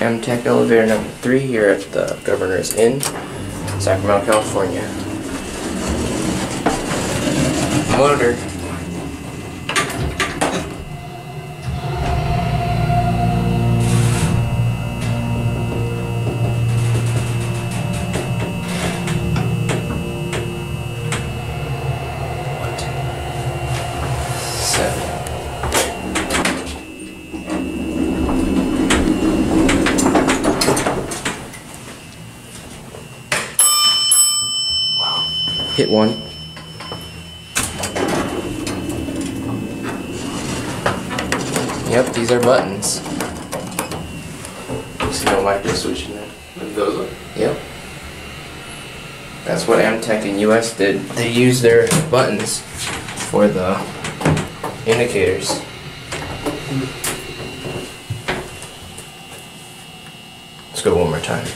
Amtech elevator number three here at the Governor's Inn, Sacramento, California. Motor. Hit one. Yep, these are buttons. See no micro switch in there. Those are. Yep. That's what Amtech and US did. They used their buttons for the indicators. Let's go one more time.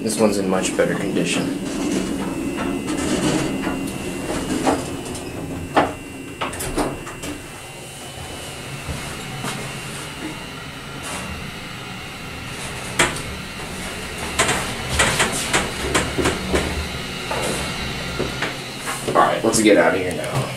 This one's in much better condition. Alright, let's get out of here now.